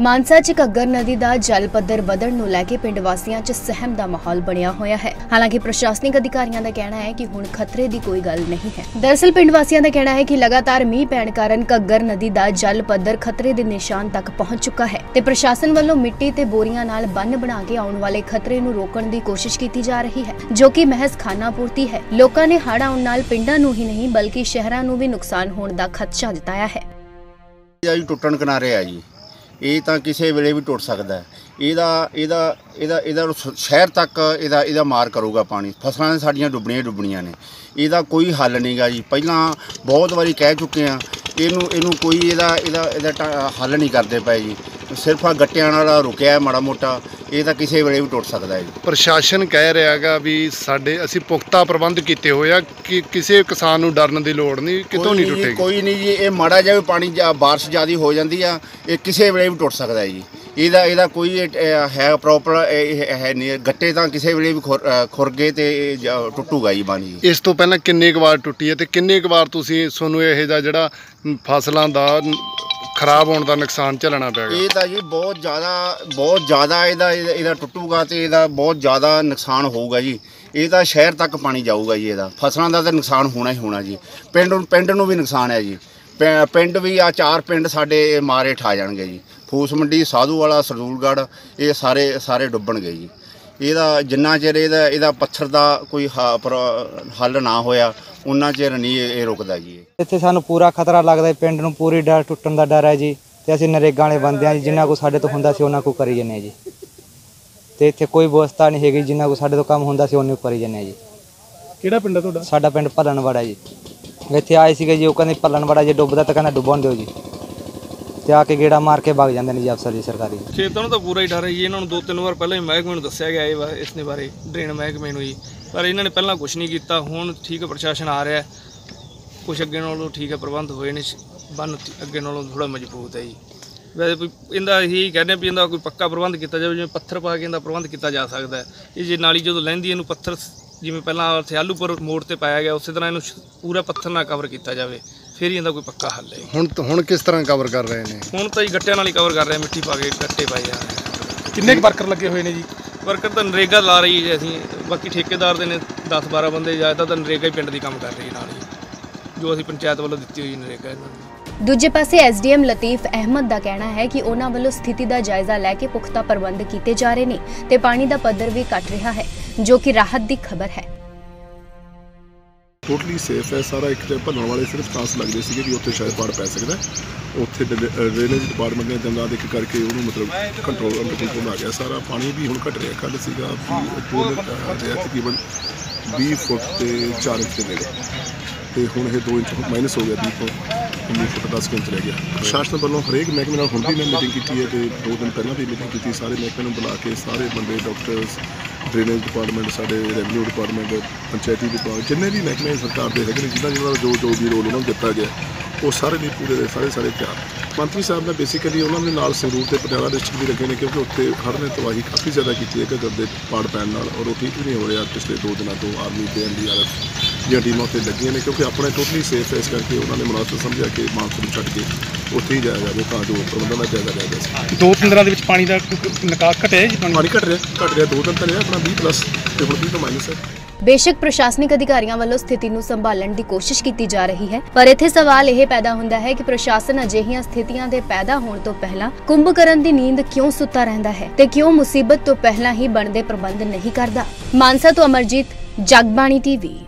ਮਾਨਸਾ 'ਚ ਘੱਗਰ ਨਦੀ ਦਾ ਜਲ ਪੱਧਰ ਵਧਣ ਨੂੰ ਲੈ ਕੇ ਪਿੰਡ ਵਾਸੀਆਂ 'ਚ ਸਹਿਮ ਦਾ ਮਾਹੌਲ ਬਣਿਆ ਹੋਇਆ ਹੈ। ਹਾਲਾਂਕਿ ਪ੍ਰਸ਼ਾਸਨਿਕ ਅਧਿਕਾਰੀਆਂ ਦਾ ਕਹਿਣਾ ਹੈ ਕਿ ਹੁਣ ਖਤਰੇ ਦੀ ਕੋਈ ਗੱਲ ਨਹੀਂ ਹੈ। ਦਰਅਸਲ ਪਿੰਡ ਵਾਸੀਆਂ ਦਾ ਕਹਿਣਾ ਹੈ ਕਿ ਲਗਾਤਾਰ ਮੀਂਹ ਪੈਣ ਕਾਰਨ ਘੱਗਰ ਨਦੀ ਦਾ ਜਲ ਪੱਧਰ ਖਤਰੇ ਦੇ ਨਿਸ਼ਾਨ ਤੱਕ ਪਹੁੰਚ ਚੁੱਕਾ ਹੈ ਤੇ ਪ੍ਰਸ਼ਾਸਨ ਵੱਲੋਂ ਮਿੱਟੀ ਤੇ ਬੋਰੀਆਂ ਨਾਲ ਬੰਨ ਬਣਾ ਕੇ ਆਉਣ ਵਾਲੇ ਖਤਰੇ ਨੂੰ ਰੋਕਣ ਦੀ ਕੋਸ਼ਿਸ਼ ਕੀਤੀ ਜਾ ਰਹੀ ਹੈ, ਜੋ ਕਿ ਮਹਿਜ਼ ਖਾਨਾ ਪੂਰਤੀ ਹੈ। ਲੋਕਾਂ ਨੇ ਹੜ੍ਹ ਆਉਣ ਨਾਲ ਪਿੰਡਾਂ ਨੂੰ ਹੀ ਨਹੀਂ, ਬਲਕਿ ਸ਼ਹਿਰਾਂ ਨੂੰ ਵੀ ਨੁਕਸਾਨ ਹੋਣ ਦਾ ਖਦਸ਼ਾ ਜਤਾਇਆ ਹੈ। ਜੀ, ਟੁੱਟਣ ਕਿਨਾਰੇ ਆ ਜੀ। ਇਹ ਤਾਂ ਕਿਸੇ ਵੇਲੇ ਵੀ ਟੁੱਟ ਸਕਦਾ ਇਹਦਾ ਇਹਦਾ ਇਹਦਾ ਇਹਦਾ ਸ- ਸ਼ਹਿਰ ਤੱਕ ਇਹਦਾ ਇਹਦਾ ਮਾਰ ਕਰੂਗਾ ਪਾਣੀ। ਫਸਲਾਂ ਸਾਡੀਆਂ ਡੁੱਬਣੀਆਂ ਡੁੱਬਣੀਆਂ ਨੇ। ਇਹਦਾ ਕੋਈ ਹੱਲ ਨਹੀਂਗਾ ਜੀ। ਪਹਿਲਾਂ ਬਹੁਤ ਵਾਰੀ ਕਹਿ ਚੁੱਕੇ ਆ ਇਹਨੂੰ ਇਹਨੂੰ ਕੋਈ ਇਹਦਾ ਇਹਦਾ ਇਹਦਾ ਟ- ਹੱਲ ਨਹੀਂ ਕਰਦੇ ਪਏ ਜੀ। ਸਿਰਫ ਆ ਗੱਟਿਆਂ ਨਾਲ ਰੁਕਿਆ ਮਾੜਾ ਮੋਟਾ ਇਹ ਤਾਂ ਕਿਸੇ ਵੇਲੇ ਵੀ ਟੁੱਟ ਸਕਦਾ ਹੈ ਪ੍ਰਸ਼ਾਸਨ ਕਹਿ ਰਿਹਾ ਹੈਗਾ ਵੀ ਸਾਡੇ ਅਸੀਂ ਪੁਖਤਾ ਪ੍ਰਬੰਧ ਕੀਤੇ ਹੋਏ ਆ ਕਿ ਕਿਸੇ ਕਿਸਾਨ ਨੂੰ ਡਰਨ ਦੀ ਲੋੜ ਨਹੀਂ ਕਿਤੋਂ ਨਹੀਂ ਟੁੱਟੇਗੀ। ਕੋਈ ਨਹੀਂ ਜੀ ਇਹ ਮਾੜਾ ਜਿਹਾ ਪਾਣੀ ਜਾਂ ਬਾਰਿਸ਼ ਜ਼ਿਆਦੀ ਹੋ ਜਾਂਦੀ ਆ ਇਹ ਕਿਸੇ ਵੇਲੇ ਵੀ ਟੁੱਟ ਸਕਦਾ ਹੈ ਜੀ। ਇਹਦਾ ਇਹਦਾ ਕੋਈ ਹੈ ਪ੍ਰੋਪਰ ਹੈ ਨਹੀਂ ਗੱਟੇ ਤਾਂ ਕਿਸੇ ਵੇਲੇ ਵੀ ਖੁਰ- ਗਏ ਤੇ ਟੁੱਟੂਗਾ ਜੀ ਜੀ। ਇਸ ਤੋਂ ਪਹਿਲਾਂ ਕਿੰਨੇ ਕੁ ਵਾਰ ਟੁੱਟੀ ਹੈ ਤੇ ਕਿੰਨੇ ਕੁ ਵਾਰ ਤੁਸੀਂ ਤੁਹਾਨੂੰ ਇਹ ਦਾ ਜਿਹੜਾ ਫਸਲਾਂ ਦਾ ਖਰਾਬ ਹੋਣ ਦਾ ਨੁਕਸਾਨ ਝੱਲਣਾ ਪੈਗਾ ਇਹ ਤਾਂ ਜੀ ਬਹੁਤ ਜ਼ਿਆਦਾ ਬਹੁਤ ਜ਼ਿਆਦਾ ਇਹਦਾ ਇਹਦਾ ਇਹਦਾ ਟੁੱਟੂਗਾ ਤੇ ਇਹਦਾ ਬਹੁਤ ਜ਼ਿਆਦਾ ਨੁਕਸਾਨ ਹੋਊਗਾ ਜੀ। ਇਹ ਤਾਂ ਸ਼ਹਿਰ ਤੱਕ ਪਾਣੀ ਜਾਊਗਾ ਜੀ ਇਹਦਾ। ਫਸਲਾਂ ਦਾ ਤਾਂ ਨੁਕਸਾਨ ਹੋਣਾ ਹੀ ਹੋਣਾ ਜੀ। ਪਿੰਡ ਪਿੰਡ ਨੂੰ ਵੀ ਨੁਕਸਾਨ ਹੈ ਜੀ। ਪਿੰਡ ਵੀ ਆ, ਚਾਰ ਪਿੰਡ ਸਾਡੇ ਇਹ ਮਾਰੇ ਠਾ ਜਾਣਗੇ ਜੀ। ਫੂਸ ਮੰਡੀ ਸਾਧੂ ਵਾਲਾ ਸਰਦੂਲਗੜ੍ਹ, ਇਹ ਸਾਰੇ ਸਾਰੇ ਡੁੱਬਣਗੇ ਜੀ। ਇਹਦਾ ਜਿੰਨਾ ਚਿਰ ਇਹਦਾ ਇਹਦਾ ਪੱਥਰ ਦਾ ਕੋਈ ਹੱਲ ਨਾ ਹੋਇਆ ਉਹਨਾਂ ਚਿਰ ਨਹੀਂ ਇਹ ਰੁਕਦਾ ਜੀ ਇੱਥੇ ਸਾਨੂੰ ਪੂਰਾ ਖਤਰਾ ਲੱਗਦਾ ਹੈ ਪਿੰਡ ਨੂੰ ਪੂਰੀ ਡਰ ਟੁੱਟਣ ਦਾ ਡਰ ਹੈ ਜੀ ਤੇ ਅਸੀਂ ਨਰੇਗਾ ਵਾਲੇ ਬੰਦੇ ਹਾਂ ਜੀ ਜਿੰਨਾ ਕੋ ਸਾਡੇ ਤੋਂ ਹੁੰਦਾ ਸੀ ਉਹਨਾਂ ਕੋ ਕਰੀ ਜੰਨੇ ਜੀ। ਤੇ ਇੱਥੇ ਕੋਈ ਵਿਵਸਥਾ ਨਹੀਂ ਹੈਗੀ ਜਿੰਨਾ ਕੋ ਸਾਡੇ ਤੋਂ ਕੰਮ ਹੁੰਦਾ ਸੀ ਉਹਨੂੰ ਕਰੀ ਜੰਨੇ ਜੀ। ਕਿਹੜਾ ਪਿੰਡ ਹੈ ਤੁਹਾਡਾ? ਸਾਡਾ ਪਿੰਡ ਭੱਲਣਵਾੜਾ ਜੀ। ਇੱਥੇ ਆਏ ਸੀਗੇ ਜੀ ਉਹ ਕਹਿੰਦੇ ਭੱਲਣਵਾੜਾ ਜੇ ਡੁੱਬਦਾ ਤਾਂ ਕਹਿੰਦਾ ਡੁੱਬਣ ਦਿਓ ਜੀ। ਤੇ ਆ ਕੇ ਗੇੜਾ ਮਾਰ ਕੇ ਭੱਗ ਜਾਂਦੇ ਨੇ ਜੀ ਅਫਸਰ ਜੀ ਸਰਕਾਰੀ। ਖੇਤਾਂ ਨੂੰ ਤਾਂ ਪੂਰਾ ਹੀ ਡਰ ਹੈ ਜੀ। ਇਹਨਾਂ ਨੂੰ ਦੋ ਤਿੰਨ ਵਾਰ ਪਹਿਲਾਂ ਹੀ ਮਹਿਕਮੇ ਨੂੰ ਦੱਸਿਆ ਗਿਆ ਇਹ ਵਾ- ਇਸ ਦੇ ਬਾਰੇ, ਡਰੇਨ ਮਹਿਕਮੇ ਨੂੰ ਜੀ। ਪਰ ਇਹਨਾਂ ਨੇ ਪਹਿਲਾਂ ਕੁਝ ਨਹੀਂ ਕੀਤਾ। ਹੁਣ ਠੀਕ ਪ੍ਰਸ਼ਾਸਨ ਆ ਰਿਹਾ। ਕੁਝ ਅੱਗੇ ਨਾਲੋਂ ਠੀਕ ਹੈ, ਪ੍ਰਬੰਧ ਹੋਏ ਨੇ। ਬੰਨ ਅੱਗੇ ਨਾਲੋਂ ਥੋੜਾ ਮਜ਼ਬੂਤ ਹੈ ਜੀ। ਵੈਸੇ ਕੋਈ, ਇਹਦਾ ਇਹੀ ਕਹਿੰਦੇ ਵੀ ਇਹਦਾ ਕੋਈ ਪੱਕਾ ਪ੍ਰਬੰਧ ਕੀਤਾ ਜਾਵੇ, ਜਿਵੇਂ ਪੱਥਰ ਪਾ ਕੇ ਇਹਦਾ ਪ੍ਰਬੰਧ ਕੀਤਾ ਜਾ ਸਕਦਾ ਹੈ। ਇਹ ਜੇ ਨਾਲੀ ਜਦੋਂ ਲੈਂਦੀ ਇਹਨੂੰ ਪੱਥਰ ਜਿਵੇਂ ਪਹਿਲਾਂ ਉੱਥੇ ਮੋੜ ਤੇ ਪਾਇਆ ਗਿਆ, ਉਸੇ ਤਰ੍ਹਾਂ ਇਹਨੂੰ ਪੂਰਾ ਪੱਥਰ ਨਾਲ ਕਵਰ ਕੀਤਾ ਜਾਵੇ। ਫਿਰ ਹੀ ਇਹਦਾ ਕੋਈ ਪੱਕਾ ਹੱਲ ਹੈ। ਹੁਣ ਹੁਣ ਕਿਸ ਤਰ੍ਹਾਂ ਕਵਰ ਕਰ ਰਹੇ ਨੇ? ਹੁਣ ਤਾਂ ਜੀ ਗੱਟਿਆਂ ਨਾਲ ਹੀ ਕਵਰ ਕਰ ਰਹੇ ਆ ਮਿੱਟੀ ਪਾ ਕੇ ਗੱਟੇ ਪਾਏ ਜਾ ਰਹੇ ਆ। ਕਿੰਨੇ ਕੁ ਵਰਕਰ ਲੱਗੇ ਹੋਏ ਨੇ ਜੀ? ਵਰਕਰ ਤਾਂ ਨਰੇਗਾ ਲਾ ਰਹੀ ਹੈ ਅਸੀਂ। ਬਾਕੀ ਠੇਕੇਦਾਰ ਦੇ ਨੇ 10 12 ਬੰਦੇ ਜ਼ਿਆਦਾ ਤਾਂ ਨਰੇਗਾ ਹੀ ਪਿੰਡ ਦੀ ਕੰਮ ਕਰ ਰਹੀ ਨਾਲ ਹੀ। ਜੋ ਅਸੀਂ ਪੰਚਾਇਤ ਵੱਲੋਂ ਦਿੱਤੀ ਹੋਈ ਨਰੇਗਾ ਇਹਨਾਂ ਨੂੰ ਦੂਜੇ ਪਾਸੇ ਐਸਡੀਐਮ ਲਤੀਫ ਅਹਿਮਦ ਦਾ ਕਹਿਣਾ ਹੈ ਕਿ ਉਹਨਾਂ ਵੱਲੋਂ ਸਥਿਤੀ ਦਾ ਜਾਇਜ਼ਾ ਲੈ ਕੇ ਪੁਖਤਾ ਪ੍ਰਬੰਧ ਕੀਤੇ ਜਾ ਰਹੇ ਨੇ ਤੇ ਪਾਣੀ ਦਾ ਪੱਧਰ ਵੀ ਘਟ ਰਿਹਾ ਹੈ ਜੋ ਕਿ ਰਾਹਤ ਦੀ ਖਬਰ ਹੈ। ਟੋਟਲੀ ਸੇਫ ਹੈ। ਸਾਰਾ ਇੱਕ ਤੇ ਭੰਨਣ ਵਾਲੇ ਸਿਰਫ ਚਾਂਸ ਲੱਗਦੇ ਸੀਗੇ ਵੀ ਉੱਥੇ ਸ਼ਾਇਦ ਪਾੜ ਪੈ ਸਕਦਾ ਹੈ। ਉੱਥੇ ਡਰੇਨੇਜ ਡਿਪਾਰਟਮੈਂਟ ਨੇ ਜੰਗਾਂ ਦੇਖ ਕਰਕੇ ਉਹਨੂੰ ਮਤਲਬ ਕੰਟਰੋਲ ਅੰਡਰ ਕੰਟਰੋਲ ਆ ਗਿਆ ਸਾਰਾ ਪਾਣੀ ਵੀ ਹੁਣ ਘਟ ਰਿਹਾ। ਕੱਲ ਸੀਗਾ ਵੀ ਉੱਪਰ ਰਿਹਾ ਤਕਰੀਬਨ 20 ਫੁੱਟ ਤੇ 4 ਇੰਚ ਦੇ ਨੇੜੇ। ਤੇ ਹੁਣ ਇਹ 2 ਇੰਚ ਮਾਈਨਸ ਹੋ ਗਿਆ 20 ਤੋਂ। 19 ਫੁੱਟ 10 ਇੰਚ ਗਿਆ। ਪ੍ਰਸ਼ਾਸਨ ਵੱਲੋਂ ਹਰੇਕ ਮਹਿਕਮੇ ਨਾਲ ਹੁਣ ਵੀ ਮੈਂ ਮੀਟਿੰਗ ਕੀਤੀ ਹੈ ਤੇ ਦੋ ਦਿਨ ਪਹਿਲਾਂ ਵੀ ਮੀਟਿੰਗ ਕੀਤੀ, ਸਾਰੇ ਮਹਿਕਮੇ ਨੂੰ ਬੁਲਾ ਕੇ ਸਾਰੇ ਬੰਦੇ ਡਾਕਟਰਸ ਡਰੇਨੇਜ ਡਿਪਾਰਟਮੈਂਟ ਸਾਡੇ ਰੈਵਨਿਊ ਡਿਪਾਰਟਮੈਂਟ ਪੰਚਾਇਤੀ ਡਿਪਾਰਟਮੈਂਟ ਜਿੰਨੇ ਵੀ ਮਹਿਕਮੇ ਸਰਕਾਰ ਦੇ ਹੈਗੇ ਨੇ, ਜਿਨ੍ਹਾਂ ਜਿਹਦਾ ਦਾ ਜੋ ਜੋ ਵੀ ਰੋਲ ਉਹਨਾਂ ਨੂੰ ਦਿੱਤਾ ਗਿਆ, ਉਹ ਸਾਰੇ ਲਈ ਪੂਰੇ ਦੇ ਸਾਰੇ ਸਾਰੇ ਤਿਆਰ। ਮੰਤਰੀ ਸਾਹਿਬ ਨੇ ਬੇਸਿਕਲੀ ਉਹਨਾਂ ਦੇ ਨਾਲ ਸੰਗਰੂਰ ਤੇ ਪਟਿਆਲਾ ਡਿਸਟ੍ਰਿਕਟ ਵੀ ਰੱਖੇ ਨੇ, ਕਿਉਂਕਿ ਉੱਥੇ ਹੜ੍ਹ ਨੇ ਤਬਾਹੀ ਕਾਫੀ ਜ਼ਿਆਦਾ ਕੀਤੀ ਹੈ ਕਿ ਦੇ ਪਾੜ ਪੈਣ ਨਾਲ, ਔਰ ਉਹ ਠੀਕ ਵੀ ਨਹੀਂ ਹੋ ਰਿਹਾ ਪਿਛਲੇ ਦੋ ਦਿਨਾਂ ਤੋਂ, ਆਰਮੀ ਤੇ ਐਨਡੀਆਰਐਫ ਦੀਆਂ ਟੀਮਾਂ ਉੱਥੇ ਲੱਗੀਆਂ ਨੇ ਕਿਉਂਕਿ ਆਪਣੇ ਟੋਟਲੀ ਸੇਫ ਹੈ ਇਸ ਕਰਕੇ ਉਹਨਾਂ ਨੇ ਮੁਨਾਸਬ ਸਮਝਿਆ ਕਿ ਮਾਨਸੂਨ ਨੂੰ ਛੱਡ ਕੇ ਉੱਥੇ ਹੀ ਜਾਇਆ ਜਾਵੇ ਤਾਂ ਜੋ ਪ੍ਰਬੰਧਨ ਦਾ ਜਾਇਜ਼ਾ ਲਿਆ ਜਾ ਸਕੇ। ਦੋ ਤਿੰਨ ਦਿਨਾਂ ਦੇ ਵਿੱਚ ਪਾਣੀ ਦਾ ਨਿਕਾਸ ਘਟਿਆ ਜੀ ਪਾਣੀ? ਪਾਣੀ ਘਟ ਰਿਹਾ ਘਟ ਰਿਹਾ ਦੋ ਦਿਨ ਤਾਂ ਰਿਹਾ ਆਪਣਾ 20 ਪਲੱਸ ਤੇ ਹੁਣ 20 ਤੋਂ ਮਾਈਨਸ ਹੈ। ਬੇਸ਼ੱਕ ਪ੍ਰਸ਼ਾਸਨਿਕ ਅਧਿਕਾਰੀਆਂ ਵੱਲੋਂ ਸਥਿਤੀ ਨੂੰ ਸੰਭਾਲਣ ਦੀ ਕੋਸ਼ਿਸ਼ ਕੀਤੀ ਜਾ ਰਹੀ ਹੈ ਪਰ ਇੱਥੇ ਸਵਾਲ ਇਹ ਪੈਦਾ ਹੁੰਦਾ ਹੈ ਕਿ ਪ੍ਰਸ਼ਾਸਨ ਅਜਿਹੀਆਂ ਸਥਿਤੀਆਂ ਦੇ ਪੈਦਾ ਹੋਣ ਤੋਂ ਪਹਿਲਾਂ ਕੁੰਭਕਰਨ ਦੀ ਨੀਂਦ ਕਿਉਂ ਸੁੱਤਾ ਰਹਿੰਦਾ ਹੈ ਤੇ ਕਿਉਂ ਮੁਸੀਬਤ ਤੋਂ ਪਹਿਲਾਂ ਹੀ ਬਣਦੇ ਪ੍ਰਬੰਧ ਨਹੀਂ ਕਰਦਾ? ਮਾਨਸਾ ਤੋਂ ਅਮਰਜੀਤ ਜਗਬਾਣੀ ਟੀਵੀ।